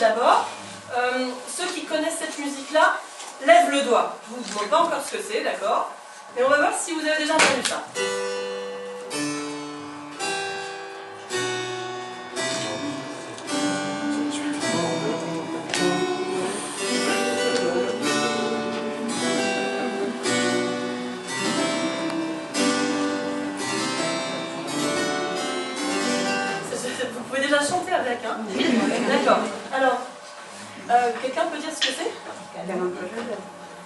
d'abord. Euh, ceux qui connaissent cette musique-là, lèvent le doigt. Vous demande pas encore ce que c'est, d'accord? Mais on va voir si vous avez déjà entendu ça. Chanter avec, hein D'accord. Alors, euh, quelqu'un peut dire ce que c'est?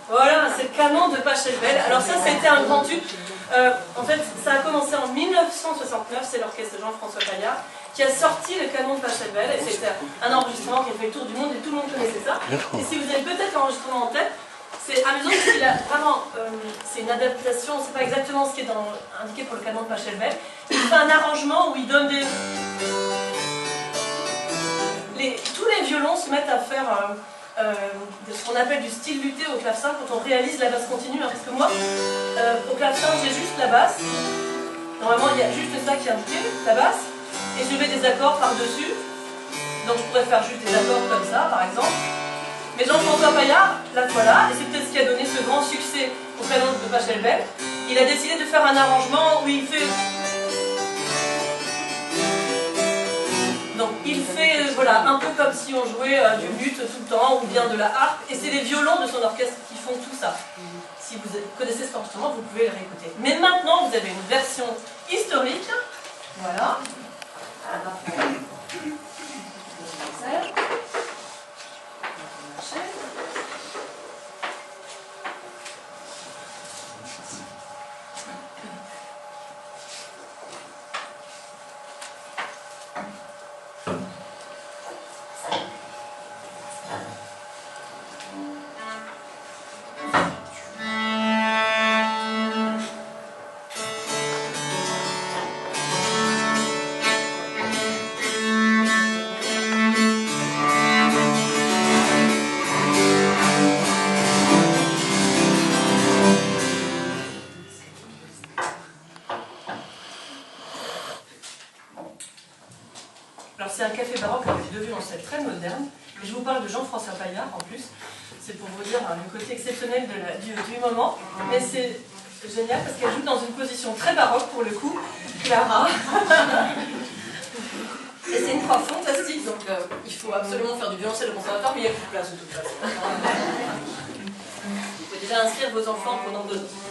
Voilà, c'est le canon de Pachelbel. Alors ça, c'était un grand tube. Euh, en fait, ça a commencé en 1969, c'est l'orchestre Jean-François Paillard qui a sorti le canon de Pachelbel. Et c'était un enregistrement qui a fait le tour du monde et tout le monde connaissait ça. Et si vous avez peut-être l'enregistrement en tête, c'est amusant parce qu'il a vraiment, euh, c'est une adaptation, c'est pas exactement ce qui est indiqué pour le canon de Pachelbel. Il fait un arrangement où il donne des... Tous les violons se mettent à faire euh, euh, ce qu'on appelle du style lutté au clavecin quand on réalise la basse continue. hein, parce que moi, euh, au clavecin, j'ai juste la basse. Normalement, il y a juste ça qui est indiqué, la basse. Et je mets des accords par-dessus. Donc je pourrais faire juste des accords comme ça, par exemple. Mais Jean-François Paillard, la voilà, et c'est peut-être ce qui a donné ce grand succès au canon de Pachelbel. Il a décidé de faire un arrangement où il fait un peu comme si on jouait euh, du luth tout le temps ou bien de la harpe, et c'est les violons de son orchestre qui font tout ça. Si vous connaissez cet instrument, vous pouvez le réécouter. Mais maintenant, vous avez une version historique. Voilà. Alors, C'est un café baroque avec deux violoncelles très modernes. Et je vous parle de Jean-François Paillard en plus. C'est pour vous dire hein, le côté exceptionnel du, moment. Mais c'est génial parce qu'elle joue dans une position très baroque pour le coup. Clara. Et c'est une prof fantastique, donc euh, il faut absolument faire du violoncelle au conservatoire, mais il n'y a plus de place de toute façon. Vous pouvez déjà inscrire vos enfants pendant deux ans.